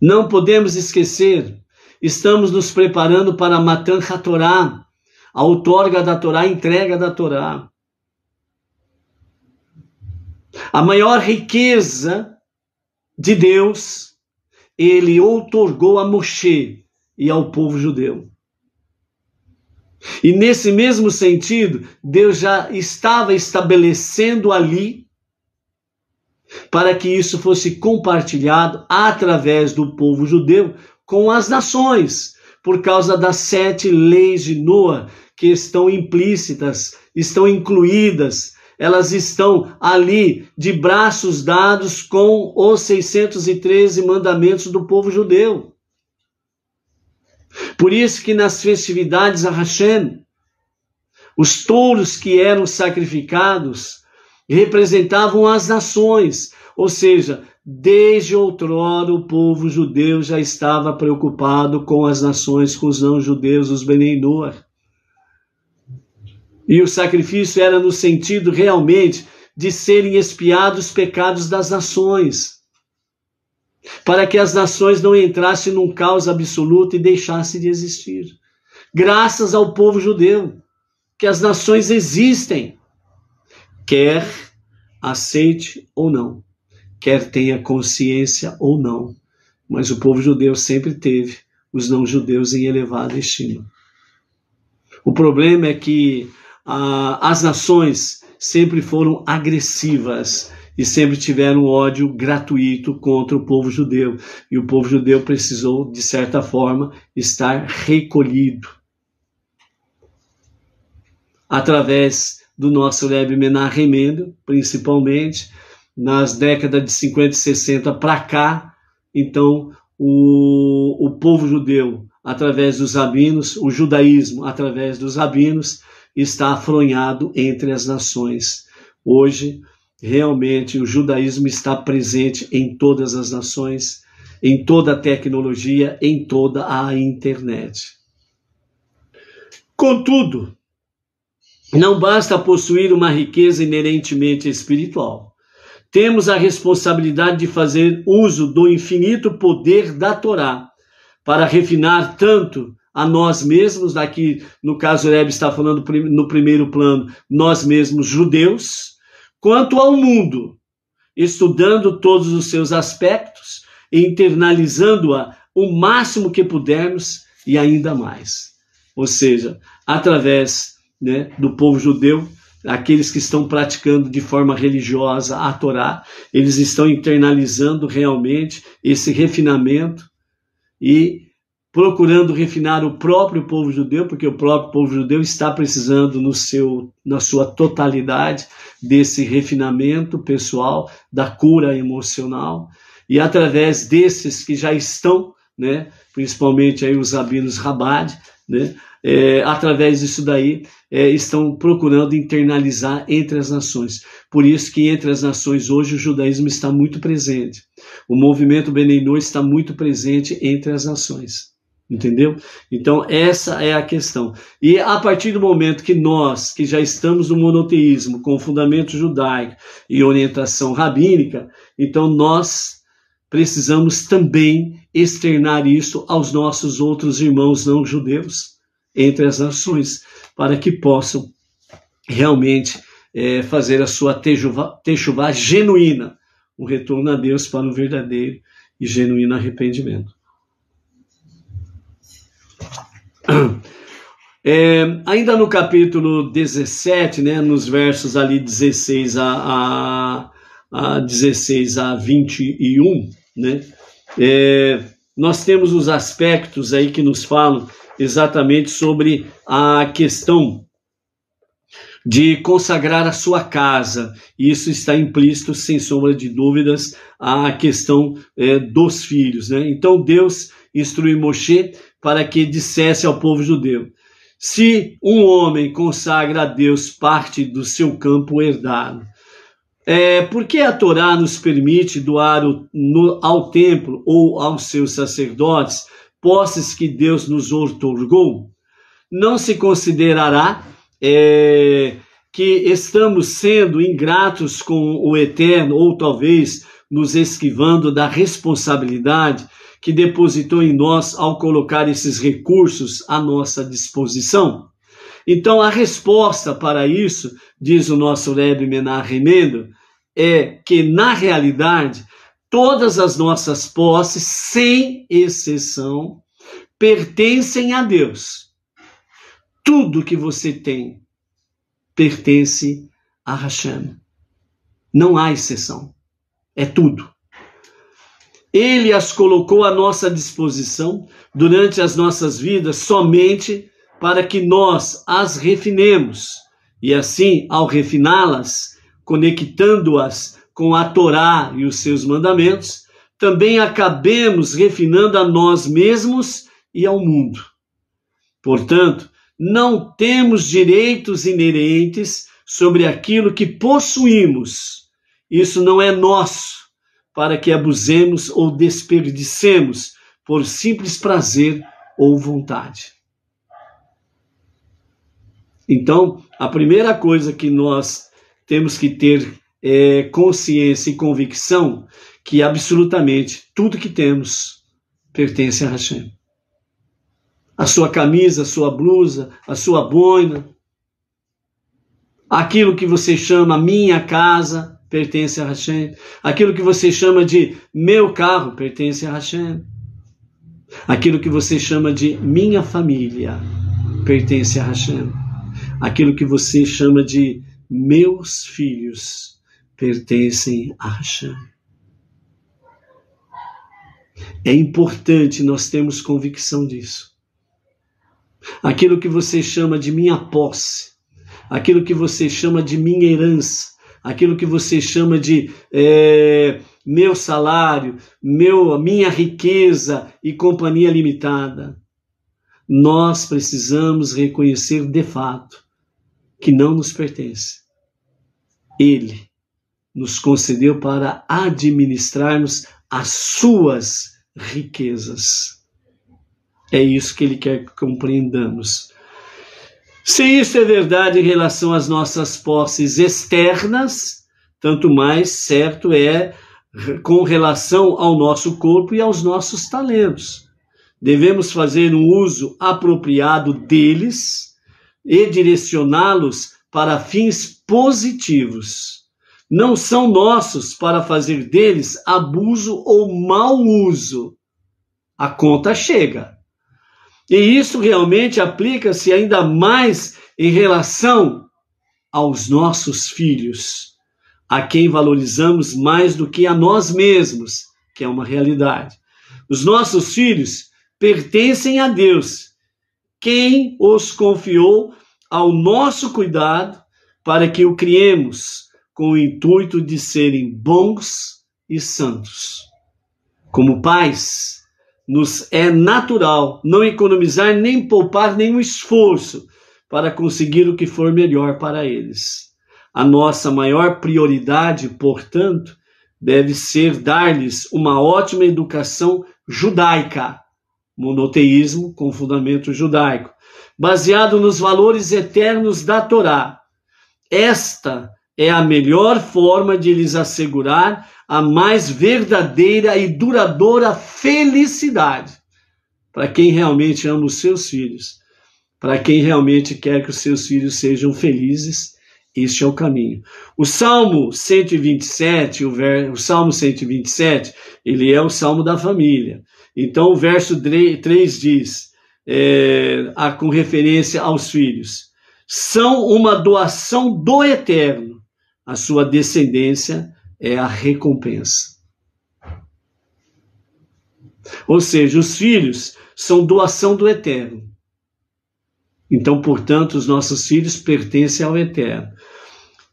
Não podemos esquecer, estamos nos preparando para Matan HaTorah, a outorga da Torá, a entrega da Torá. A maior riqueza de Deus, ele outorgou a Moshe e ao povo judeu. E nesse mesmo sentido, Deus já estava estabelecendo ali para que isso fosse compartilhado através do povo judeu com as nações, por causa das sete leis de Noa que estão implícitas, estão incluídas elas estão ali de braços dados com os 613 mandamentos do povo judeu. Por isso que nas festividades a Hashem, os touros que eram sacrificados representavam as nações, ou seja, desde outrora o povo judeu já estava preocupado com as nações, com os não-judeus, os Benei e o sacrifício era no sentido realmente de serem expiados os pecados das nações, para que as nações não entrassem num caos absoluto e deixassem de existir. Graças ao povo judeu, que as nações existem, quer aceite ou não, quer tenha consciência ou não, mas o povo judeu sempre teve os não-judeus em elevada estima. O problema é que as nações sempre foram agressivas e sempre tiveram ódio gratuito contra o povo judeu. E o povo judeu precisou, de certa forma, estar recolhido. Através do nosso Rebbe Menachem Mendel, principalmente, nas décadas de 50 e 60 para cá, então o, o povo judeu, através dos rabinos, o judaísmo, através dos rabinos, está afronhado entre as nações. Hoje, realmente, o judaísmo está presente em todas as nações, em toda a tecnologia, em toda a internet. Contudo, não basta possuir uma riqueza inerentemente espiritual. Temos a responsabilidade de fazer uso do infinito poder da Torá para refinar tanto a nós mesmos, aqui no caso o Rebbe está falando no primeiro plano, nós mesmos judeus, quanto ao mundo, estudando todos os seus aspectos, internalizando-a o máximo que pudermos e ainda mais. Ou seja, através né, do povo judeu, aqueles que estão praticando de forma religiosa a Torá, eles estão internalizando realmente esse refinamento e procurando refinar o próprio povo judeu, porque o próprio povo judeu está precisando no seu, na sua totalidade desse refinamento pessoal, da cura emocional, e através desses que já estão, né, principalmente aí os rabinos Rabad, né, é, através disso daí, é, estão procurando internalizar entre as nações. Por isso que entre as nações hoje o judaísmo está muito presente. O movimento Beneinô está muito presente entre as nações. Entendeu? Então, essa é a questão. E a partir do momento que nós, que já estamos no monoteísmo, com fundamento judaico e orientação rabínica, então nós precisamos também externar isso aos nossos outros irmãos não judeus entre as nações, para que possam realmente é, fazer a sua techuvá genuína, um retorno a Deus para um verdadeiro e genuíno arrependimento. [CLEARS THROAT] É, ainda no capítulo 17, né, nos versos ali 16 a, a, a 16 a 21, né, é, nós temos os aspectos aí que nos falam exatamente sobre a questão de consagrar a sua casa. Isso está implícito, sem sombra de dúvidas, a questão é, dos filhos. Né? Então Deus instruiu Moshe para que dissesse ao povo judeu: se um homem consagra a Deus parte do seu campo herdado, é, por que a Torá nos permite doar o, no, ao templo ou aos seus sacerdotes posses que Deus nos otorgou? Não se considerará é, que estamos sendo ingratos com o Eterno ou talvez nos esquivando da responsabilidade que depositou em nós ao colocar esses recursos à nossa disposição? Então, a resposta para isso, diz o nosso Rebbe Menachem Mendel, é que, na realidade, todas as nossas posses, sem exceção, pertencem a Deus. Tudo que você tem pertence a Hashem. Não há exceção. É tudo. Ele as colocou à nossa disposição durante as nossas vidas somente para que nós as refinemos. E assim, ao refiná-las, conectando-as com a Torá e os seus mandamentos, também acabemos refinando a nós mesmos e ao mundo. Portanto, não temos direitos inerentes sobre aquilo que possuímos. Isso não é nosso para que abusemos ou desperdicemos por simples prazer ou vontade. Então, a primeira coisa que nós temos que ter é, consciência e convicção que absolutamente tudo que temos pertence a Hashem. A sua camisa, a sua blusa, a sua boina, aquilo que você chama minha casa, pertence a Hashem. Aquilo que você chama de meu carro pertence a Hashem. Aquilo que você chama de minha família pertence a Hashem. Aquilo que você chama de meus filhos pertencem a Hashem. É importante nós termos convicção disso. Aquilo que você chama de minha posse, aquilo que você chama de minha herança, aquilo que você chama de é, meu salário, meu, minha riqueza e companhia limitada. Nós precisamos reconhecer de fato que não nos pertence. Ele nos concedeu para administrarmos as suas riquezas. É isso que ele quer que compreendamos. Se isso é verdade em relação às nossas posses externas, tanto mais certo é com relação ao nosso corpo e aos nossos talentos. Devemos fazer um uso apropriado deles e direcioná-los para fins positivos. Não são nossos para fazer deles abuso ou mau uso. A conta chega. E isso realmente aplica-se ainda mais em relação aos nossos filhos, a quem valorizamos mais do que a nós mesmos, que é uma realidade. Os nossos filhos pertencem a Deus, quem os confiou ao nosso cuidado para que o criemos com o intuito de serem bons e santos. Como pais, nos é natural não economizar nem poupar nenhum esforço para conseguir o que for melhor para eles. A nossa maior prioridade, portanto, deve ser dar-lhes uma ótima educação judaica, monoteísmo com fundamento judaico, baseado nos valores eternos da Torá. Esta é a melhor forma de lhes assegurar a mais verdadeira e duradoura felicidade para quem realmente ama os seus filhos, para quem realmente quer que os seus filhos sejam felizes. Este é o caminho. O Salmo 127, o, ver, o Salmo 127, ele é o Salmo da família. Então, o verso 3 diz, é, com referência aos filhos, são uma doação do Eterno, a sua descendência é a recompensa. Ou seja, os filhos são doação do Eterno. Então, portanto, os nossos filhos pertencem ao Eterno.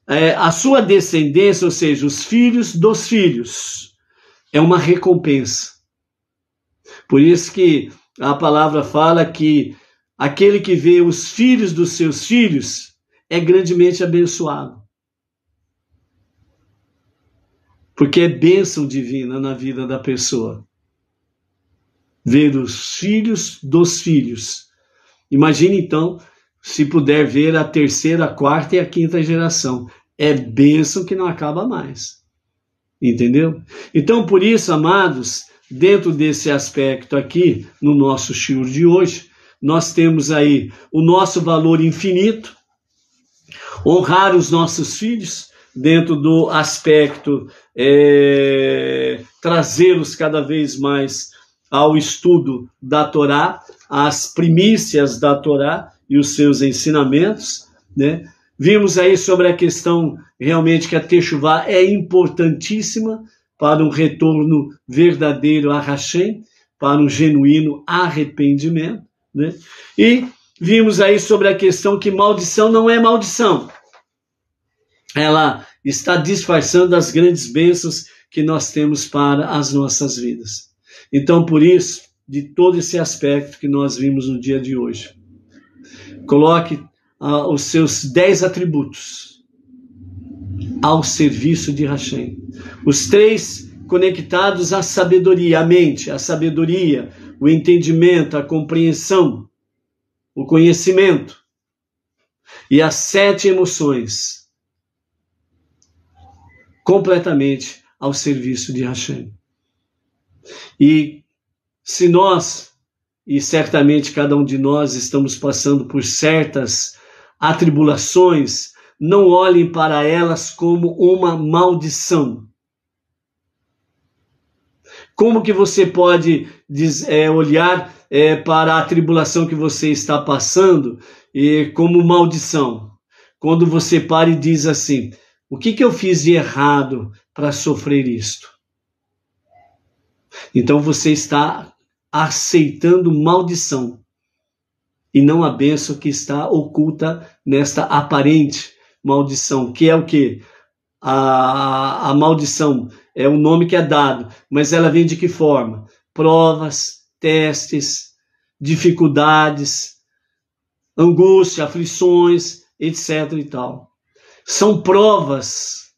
É, a sua descendência, ou seja, os filhos dos filhos, é uma recompensa. Por isso que a palavra fala que aquele que vê os filhos dos seus filhos é grandemente abençoado. Porque é bênção divina na vida da pessoa. Ver os filhos dos filhos. Imagine então se puder ver a terceira, a quarta e a quinta geração. É bênção que não acaba mais. Entendeu? Então, por isso, amados, dentro desse aspecto aqui, no nosso shiur de hoje, nós temos aí o nosso valor infinito, honrar os nossos filhos, dentro do aspecto é, trazê-los cada vez mais ao estudo da Torá, às primícias da Torá e os seus ensinamentos, né? Vimos aí sobre a questão realmente que a Techuvá é importantíssima para um retorno verdadeiro a Hashem, para um genuíno arrependimento, né? E vimos aí sobre a questão que maldição não é maldição. Ela está disfarçando as grandes bênçãos que nós temos para as nossas vidas. Então, por isso, de todo esse aspecto que nós vimos no dia de hoje, coloque ah, os seus dez atributos ao serviço de Hashem. Os três conectados à sabedoria, a mente, a sabedoria, o entendimento, a compreensão, o conhecimento. E as sete emoções completamente ao serviço de Hashem. E se nós, e certamente cada um de nós estamos passando por certas atribulações, não olhem para elas como uma maldição. Como que você pode é, olhar é, para a tribulação que você está passando e como maldição? Quando você para e diz assim: o que, que eu fiz de errado para sofrer isto? Então você está aceitando maldição e não a bênção que está oculta nesta aparente maldição, que é o que? A, a maldição é o nome que é dado, mas ela vem de que forma? Provas, testes, dificuldades, angústia, aflições, etc. e tal. São provas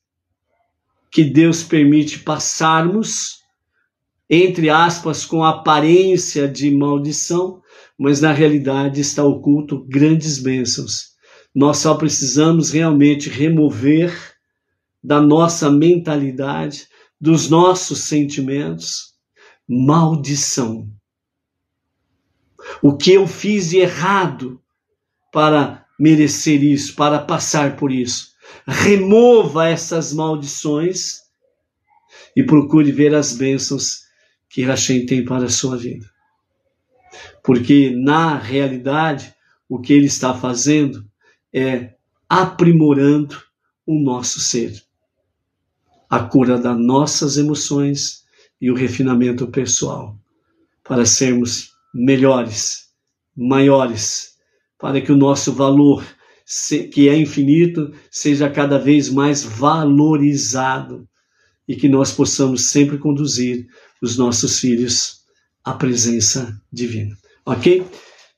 que Deus permite passarmos, entre aspas, com aparência de maldição, mas na realidade está oculto grandes bênçãos. Nós só precisamos realmente remover da nossa mentalidade, dos nossos sentimentos, maldição. O que eu fiz de errado para merecer isso, para passar por isso? Remova essas maldições e procure ver as bênçãos que Hashem tem para a sua vida. Porque na realidade, o que ele está fazendo é aprimorando o nosso ser. A cura das nossas emoções e o refinamento pessoal, para sermos melhores, maiores, para que o nosso valor, que é infinito, seja cada vez mais valorizado e que nós possamos sempre conduzir os nossos filhos à presença divina. Ok?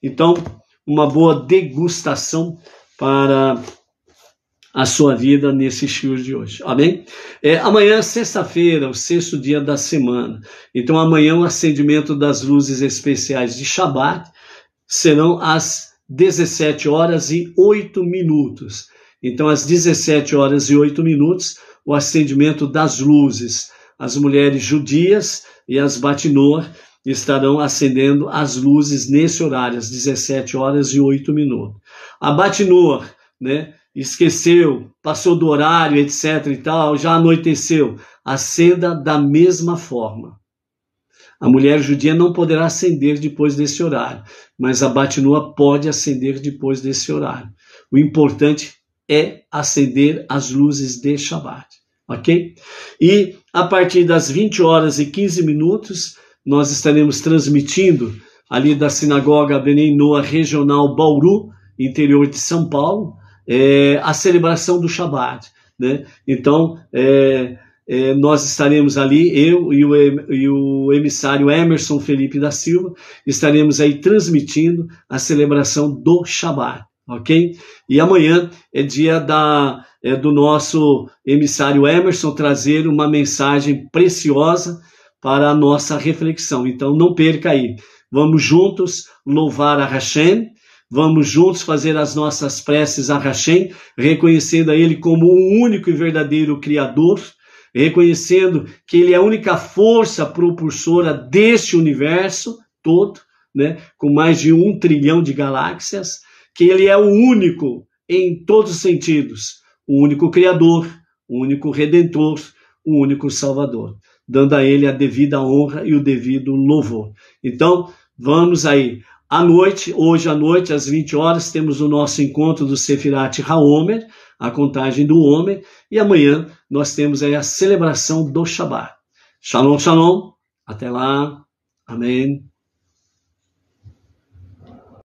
Então, uma boa degustação para a sua vida nesse show de hoje. Amém? É, amanhã sexta-feira, o sexto dia da semana. Então amanhã o acendimento das luzes especiais de Shabat serão às 17 horas e 8 minutos. Então às 17 horas e 8 minutos o acendimento das luzes. As mulheres judias e as Batinor estarão acendendo as luzes nesse horário, às 17 horas e 8 minutos. A Batinor, né? esqueceu, passou do horário, etc e tal, já anoiteceu, acenda da mesma forma. A mulher judia não poderá acender depois desse horário, mas a batinua pode acender depois desse horário. O importante é acender as luzes de Shabbat, ok? E a partir das 20 horas e 15 minutos, nós estaremos transmitindo ali da sinagoga Benem Noa Regional Bauru, interior de São Paulo, é, a celebração do Shabat. Né? Então, é, é, nós estaremos ali, eu e o, e o, emissário Emerson Felipe da Silva, estaremos aí transmitindo a celebração do Shabat, ok? E amanhã é dia da, é, do nosso emissário Emerson trazer uma mensagem preciosa para a nossa reflexão. Então, não perca aí. Vamos juntos louvar a Hashem, Vamos juntos fazer as nossas preces a Hashem, reconhecendo a Ele como o único e verdadeiro Criador, reconhecendo que Ele é a única força propulsora deste universo todo, né, com mais de um trilhão de galáxias, que Ele é o único em todos os sentidos, o único Criador, o único Redentor, o único Salvador, dando a Ele a devida honra e o devido louvor. Então, vamos aí à noite, hoje à noite, às 20 horas, temos o nosso encontro do Sefirat Haomer, a contagem do homem, e amanhã nós temos aí a celebração do Shabat. Shalom, shalom. Até lá. Amém.